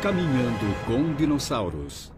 Caminhando com dinossauros.